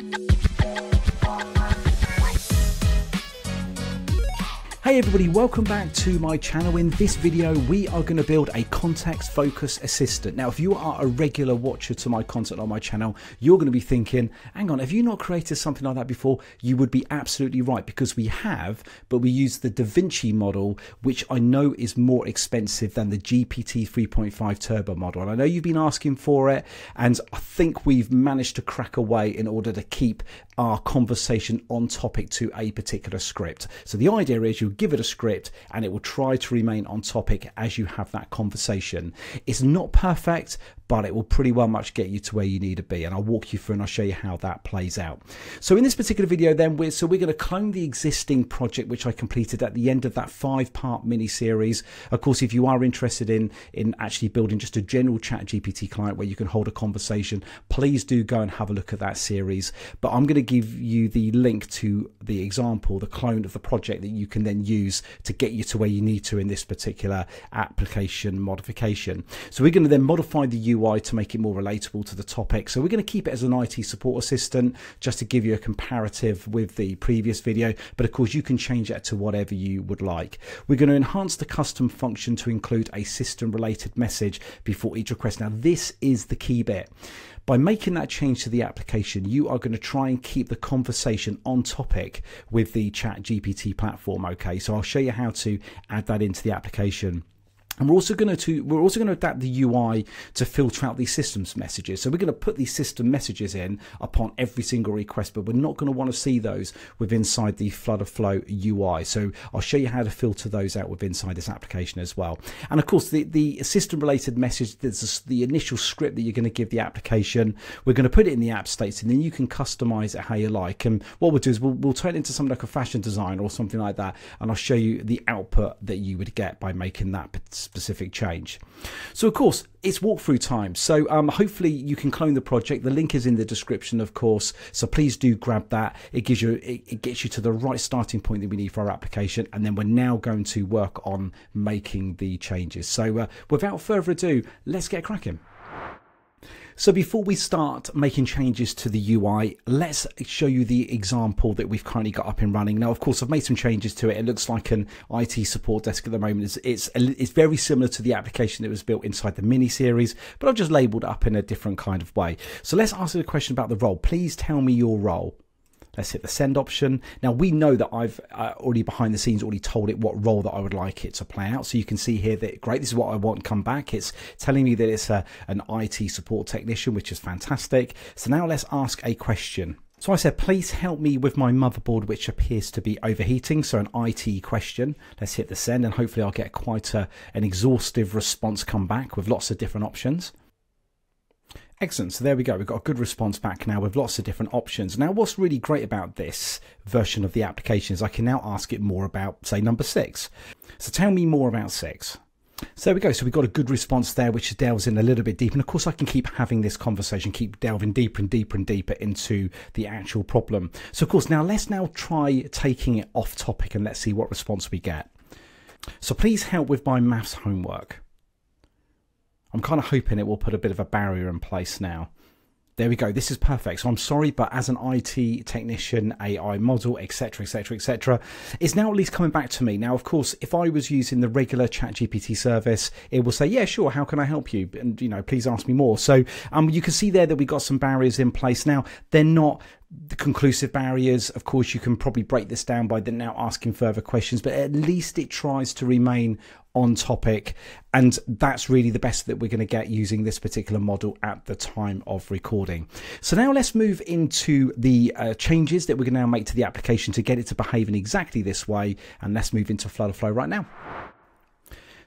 Thank you. Hey everybody, welcome back to my channel. In this video, we are going to build a context focus assistant. Now, if you are a regular watcher to my content on my channel, you're going to be thinking, hang on, have you not created something like that before? You would be absolutely right because we have, but we use the DaVinci model, which I know is more expensive than the GPT 3.5 Turbo model. And I know you've been asking for it, and I think we've managed to crack away in order to keep our conversation on topic to a particular script. So the idea is you give it a script and it will try to remain on topic as you have that conversation. It's not perfect, but it will pretty well much get you to where you need to be. And I'll walk you through and I'll show you how that plays out. So in this particular video then, we're, so we're going to clone the existing project, which I completed at the end of that five part mini series. Of course, if you are interested in, in actually building just a general chat GPT client where you can hold a conversation, please do go and have a look at that series. But I'm going to give you the link to the example, the clone of the project that you can then use to get you to where you need to in this particular application modification. So we're going to then modify the UI to make it more relatable to the topic. So we're going to keep it as an IT support assistant just to give you a comparative with the previous video. But of course, you can change that to whatever you would like. We're going to enhance the custom function to include a system related message before each request. Now, this is the key bit. By making that change to the application, you are going to try and keep the conversation on topic with the Chat GPT platform. Okay, so I'll show you how to add that into the application. And we're also going to we're also going to adapt the UI to filter out these systems messages. So we're going to put these system messages in upon every single request, but we're not going to want to see those with inside the Flutterflow UI. So I'll show you how to filter those out with inside this application as well. And of course, the the system related message, the initial script that you're going to give the application. We're going to put it in the app states, and then you can customize it how you like. And what we'll do is we'll, we'll turn it into something like a fashion design or something like that, and I'll show you the output that you would get by making that specific change. So of course, it's walkthrough time. So um, hopefully you can clone the project. The link is in the description, of course. So please do grab that. It gives you, it, it gets you to the right starting point that we need for our application. And then we're now going to work on making the changes. So uh, without further ado, let's get cracking. So before we start making changes to the UI, let's show you the example that we've currently got up and running. Now, of course, I've made some changes to it. It looks like an IT support desk at the moment. It's, it's, it's very similar to the application that was built inside the mini series, but I've just labeled up in a different kind of way. So let's ask you a question about the role. Please tell me your role. Let's hit the send option. Now we know that I've uh, already behind the scenes already told it what role that I would like it to play out. So you can see here that great, this is what I want come back. It's telling me that it's a, an IT support technician, which is fantastic. So now let's ask a question. So I said, please help me with my motherboard, which appears to be overheating. So an IT question. Let's hit the send and hopefully I'll get quite a, an exhaustive response come back with lots of different options. Excellent. So there we go. We've got a good response back now with lots of different options. Now, what's really great about this version of the application is I can now ask it more about, say, number six. So tell me more about six. So there we go. So we've got a good response there, which delves in a little bit deeper. And of course, I can keep having this conversation, keep delving deeper and deeper and deeper into the actual problem. So, of course, now let's now try taking it off topic and let's see what response we get. So please help with my maths homework. I'm kind of hoping it will put a bit of a barrier in place now. There we go. This is perfect. So I'm sorry, but as an IT technician, AI model, etc., etc., etc., it's now at least coming back to me. Now, of course, if I was using the regular ChatGPT service, it will say, "Yeah, sure. How can I help you?" And you know, please ask me more. So um, you can see there that we got some barriers in place. Now they're not the conclusive barriers. Of course, you can probably break this down by then now asking further questions, but at least it tries to remain on topic. And that's really the best that we're going to get using this particular model at the time of recording. So now let's move into the uh, changes that we're going to now make to the application to get it to behave in exactly this way. And let's move into Flutterflow right now.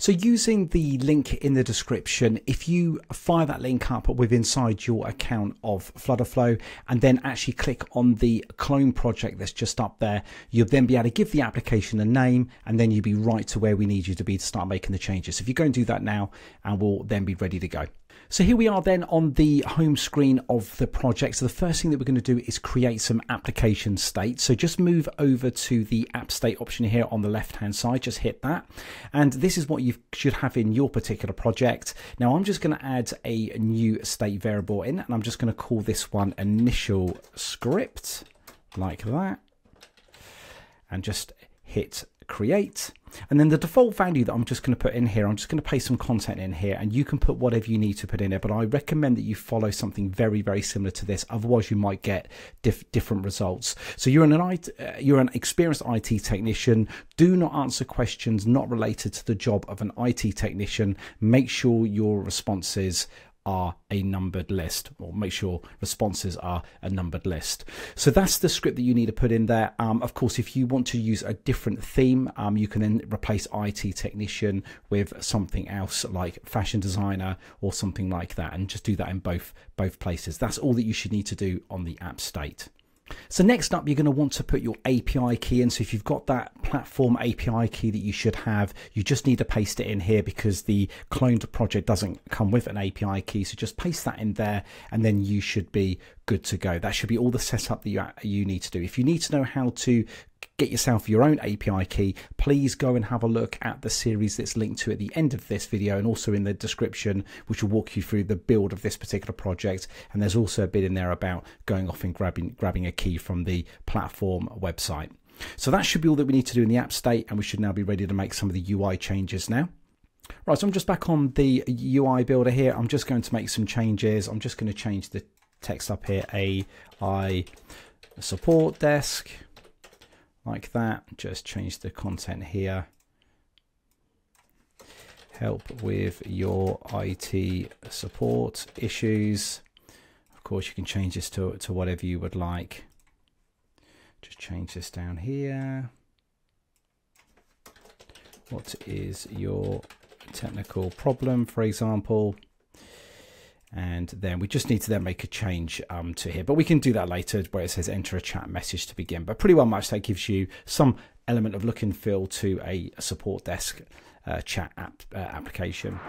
So using the link in the description, if you fire that link up with inside your account of Flutterflow and then actually click on the clone project that's just up there, you'll then be able to give the application a name and then you'll be right to where we need you to be to start making the changes. So if you go and do that now and we'll then be ready to go. So here we are then on the home screen of the project. So the first thing that we're going to do is create some application state. So just move over to the app state option here on the left hand side, just hit that. And this is what you should have in your particular project. Now I'm just going to add a new state variable in and I'm just going to call this one initial script like that. And just hit create. And then the default value that I'm just going to put in here, I'm just going to paste some content in here and you can put whatever you need to put in there. But I recommend that you follow something very, very similar to this. Otherwise you might get different results. So you're an, uh, you're an experienced IT technician. Do not answer questions not related to the job of an IT technician. Make sure your responses are a numbered list or make sure responses are a numbered list. So that's the script that you need to put in there. Um, of course if you want to use a different theme um, you can then replace IT technician with something else like fashion designer or something like that and just do that in both both places. That's all that you should need to do on the app state so next up, you're going to want to put your API key in. So if you've got that platform API key that you should have, you just need to paste it in here because the cloned project doesn't come with an API key. So just paste that in there and then you should be good to go. That should be all the setup that you, you need to do. If you need to know how to get yourself your own API key, please go and have a look at the series that's linked to at the end of this video and also in the description, which will walk you through the build of this particular project. And there's also a bit in there about going off and grabbing, grabbing a key from the platform website. So that should be all that we need to do in the app state, and we should now be ready to make some of the UI changes now. Right, so I'm just back on the UI builder here. I'm just going to make some changes. I'm just going to change the text up here, AI support desk like that. Just change the content here. Help with your IT support issues. Of course, you can change this to, to whatever you would like. Just change this down here. What is your technical problem, for example? And then we just need to then make a change um, to here. But we can do that later where it says enter a chat message to begin. But pretty well much that gives you some element of look and feel to a support desk uh, chat app uh, application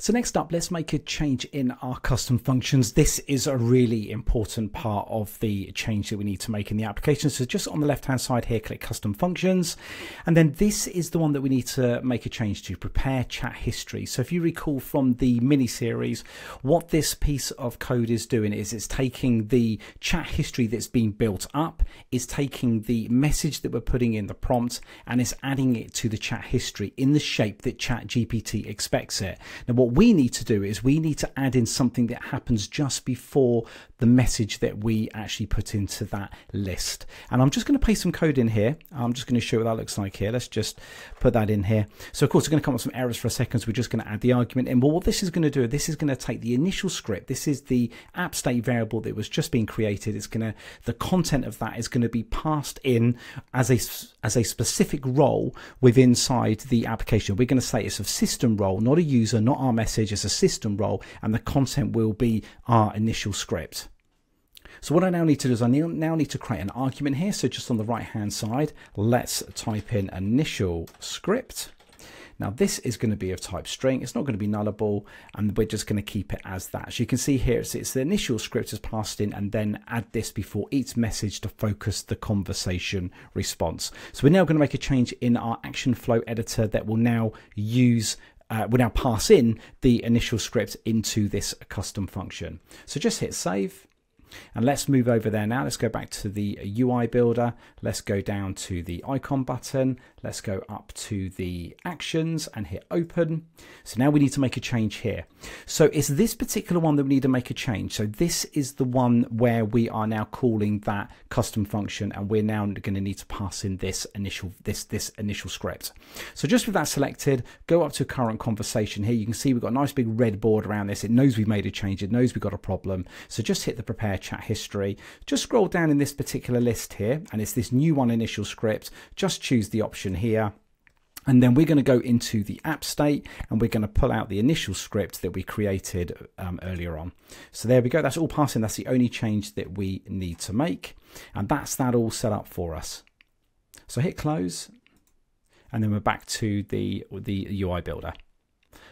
so next up, let's make a change in our custom functions. This is a really important part of the change that we need to make in the application. So just on the left-hand side here, click custom functions. And then this is the one that we need to make a change to, prepare chat history. So if you recall from the mini series, what this piece of code is doing is it's taking the chat history that's been built up, is taking the message that we're putting in the prompt and is adding it to the chat history in the shape that chat GPT expects it. Now what what we need to do is we need to add in something that happens just before the message that we actually put into that list. And I'm just going to paste some code in here. I'm just going to show what that looks like here. Let's just put that in here. So of course, we're going to come up with some errors for a second. So we're just going to add the argument in. Well, what this is going to do, this is going to take the initial script. This is the app state variable that was just being created. It's going to, the content of that is going to be passed in as a, as a specific role within inside the application. We're going to say it's a system role, not a user, not our message as a system role, and the content will be our initial script. So what I now need to do is I now need to create an argument here. So just on the right hand side, let's type in initial script. Now this is going to be of type string. It's not going to be nullable and we're just going to keep it as that. As you can see here, it's, it's the initial script is passed in and then add this before each message to focus the conversation response. So we're now going to make a change in our action flow editor that will now use uh, will now pass in the initial script into this custom function. So just hit save and let's move over there now. Let's go back to the UI builder. Let's go down to the icon button. Let's go up to the actions and hit open. So now we need to make a change here. So it's this particular one that we need to make a change. So this is the one where we are now calling that custom function and we're now going to need to pass in this initial this this initial script. So just with that selected, go up to current conversation here. You can see we've got a nice big red board around this. It knows we've made a change. It knows we've got a problem. So just hit the prepare chat history. Just scroll down in this particular list here and it's this new one initial script. Just choose the option here. And then we're going to go into the app state and we're going to pull out the initial script that we created um, earlier on. So there we go. That's all passing. That's the only change that we need to make. And that's that all set up for us. So hit close and then we're back to the, the UI builder.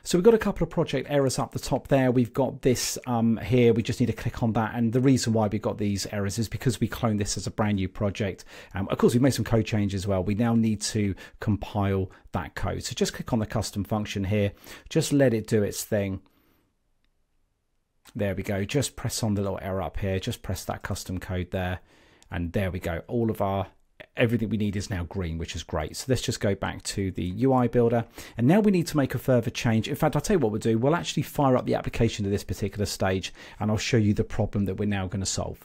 So we've got a couple of project errors up the top there. We've got this um, here. We just need to click on that. And the reason why we got these errors is because we cloned this as a brand new project. Um, of course, we made some code changes as well. We now need to compile that code. So just click on the custom function here. Just let it do its thing. There we go. Just press on the little error up here. Just press that custom code there. And there we go. All of our everything we need is now green, which is great. So let's just go back to the UI builder. And now we need to make a further change. In fact, I'll tell you what we'll do. We'll actually fire up the application to this particular stage and I'll show you the problem that we're now going to solve.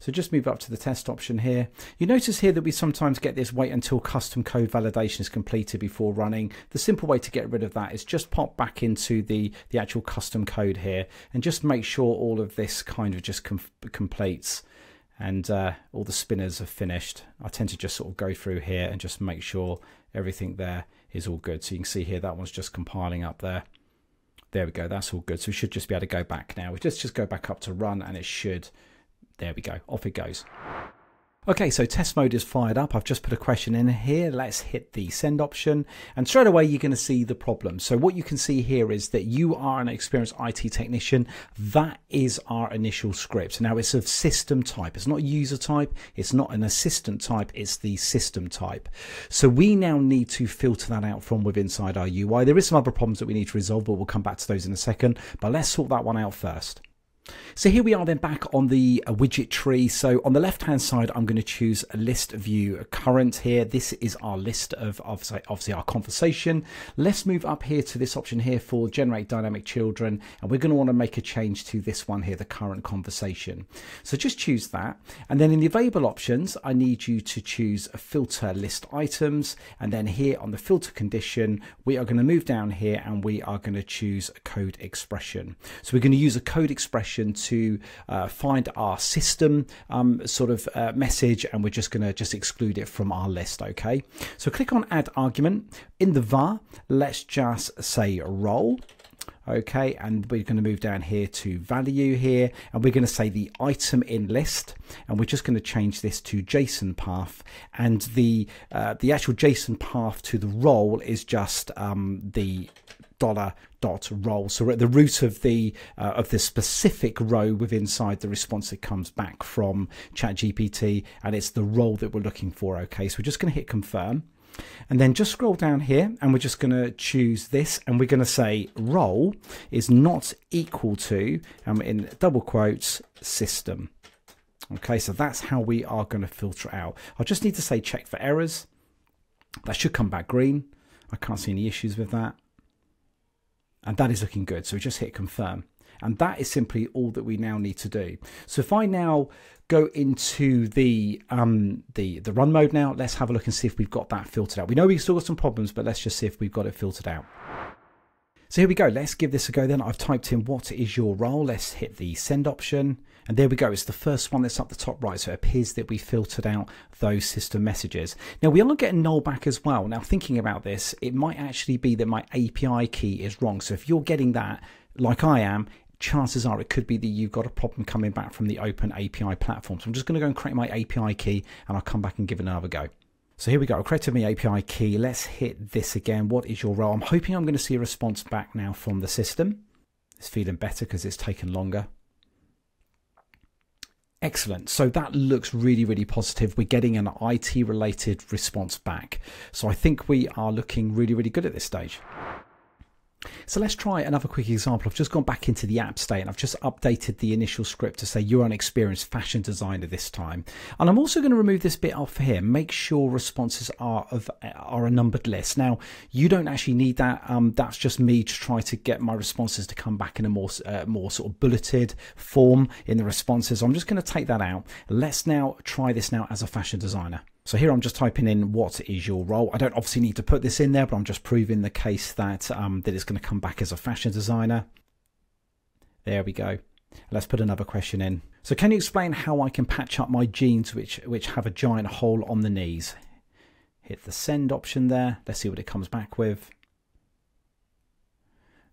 So just move up to the test option here. You notice here that we sometimes get this wait until custom code validation is completed before running. The simple way to get rid of that is just pop back into the, the actual custom code here and just make sure all of this kind of just com completes and uh, all the spinners are finished. I tend to just sort of go through here and just make sure everything there is all good. So you can see here that one's just compiling up there. There we go, that's all good. So we should just be able to go back now. We just, just go back up to run and it should, there we go, off it goes. Okay, so test mode is fired up. I've just put a question in here. Let's hit the send option and straight away you're going to see the problem. So what you can see here is that you are an experienced IT technician. That is our initial script. Now it's of system type. It's not user type. It's not an assistant type. It's the system type. So we now need to filter that out from within inside our UI. There is some other problems that we need to resolve, but we'll come back to those in a second. But let's sort that one out first. So here we are then back on the uh, widget tree. So on the left hand side, I'm going to choose a list view current here. This is our list of obviously, obviously our conversation. Let's move up here to this option here for generate dynamic children. And we're going to want to make a change to this one here, the current conversation. So just choose that. And then in the available options, I need you to choose a filter list items. And then here on the filter condition, we are going to move down here and we are going to choose a code expression. So we're going to use a code expression to uh, find our system um, sort of uh, message and we're just going to just exclude it from our list okay? So click on add argument. In the var let's just say role okay? And we're going to move down here to value here and we're going to say the item in list and we're just going to change this to json path. And the uh, the actual json path to the role is just um, the dollar dot role. So we're at the root of the uh, of the specific row within inside the response that comes back from ChatGPT, and it's the role that we're looking for. Okay, so we're just going to hit confirm. And then just scroll down here and we're just going to choose this and we're going to say role is not equal to, um, in double quotes, system. Okay, so that's how we are going to filter out. I just need to say check for errors. That should come back green. I can't see any issues with that and that is looking good. So we just hit confirm. And that is simply all that we now need to do. So if I now go into the um, the the run mode now, let's have a look and see if we've got that filtered out. We know we've still got some problems, but let's just see if we've got it filtered out. So here we go. Let's give this a go then. I've typed in what is your role. Let's hit the send option. And there we go. It's the first one that's up the top right. So it appears that we filtered out those system messages. Now we are not getting null back as well. Now thinking about this, it might actually be that my API key is wrong. So if you're getting that like I am, chances are it could be that you've got a problem coming back from the open API platform. So I'm just going to go and create my API key and I'll come back and give it another go. So here we go. I created my API key. Let's hit this again. What is your role? I'm hoping I'm going to see a response back now from the system. It's feeling better because it's taken longer. Excellent. So that looks really, really positive. We're getting an IT related response back. So I think we are looking really, really good at this stage. So let's try another quick example. I've just gone back into the app state and I've just updated the initial script to say you're an experienced fashion designer this time. And I'm also going to remove this bit off here. Make sure responses are of are a numbered list. Now you don't actually need that. Um, that's just me to try to get my responses to come back in a more uh, more sort of bulleted form in the responses. I'm just going to take that out. Let's now try this now as a fashion designer. So here I'm just typing in what is your role. I don't obviously need to put this in there, but I'm just proving the case that, um, that it's going to come back as a fashion designer. There we go. Let's put another question in. So can you explain how I can patch up my jeans which, which have a giant hole on the knees? Hit the send option there. Let's see what it comes back with.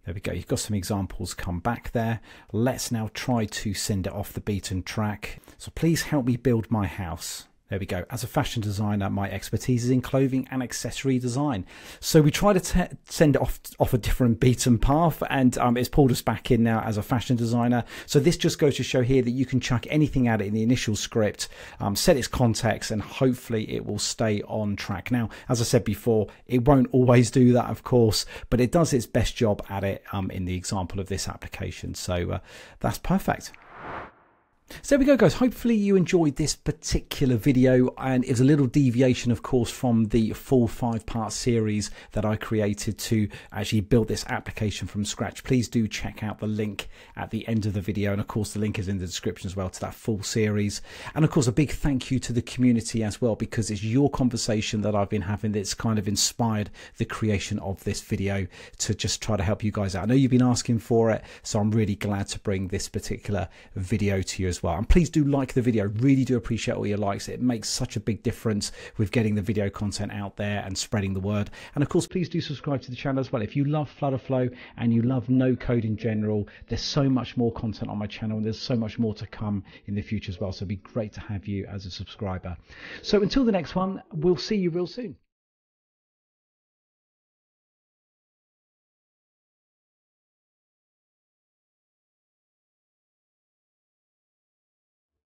There we go. You've got some examples come back there. Let's now try to send it off the beaten track. So please help me build my house. There we go. As a fashion designer, my expertise is in clothing and accessory design. So we try to t- send it off off a different beaten path, and um, it's pulled us back in now as a fashion designer. So this just goes to show here that you can chuck anything at it in the initial script, um, set its context, and hopefully it will stay on track. Now, as I said before, it won't always do that, of course, but it does its best job at it um, in the example of this application. So uh, that's perfect. So we go guys, hopefully you enjoyed this particular video and it's a little deviation of course from the full five part series that I created to actually build this application from scratch. Please do check out the link at the end of the video and of course the link is in the description as well to that full series. And of course a big thank you to the community as well because it's your conversation that I've been having that's kind of inspired the creation of this video to just try to help you guys out. I know you've been asking for it so I'm really glad to bring this particular video to you as well. And please do like the video. Really do appreciate all your likes. It makes such a big difference with getting the video content out there and spreading the word. And of course, please do subscribe to the channel as well. If you love Flutterflow and you love no code in general, there's so much more content on my channel and there's so much more to come in the future as well. So it'd be great to have you as a subscriber. So until the next one, we'll see you real soon.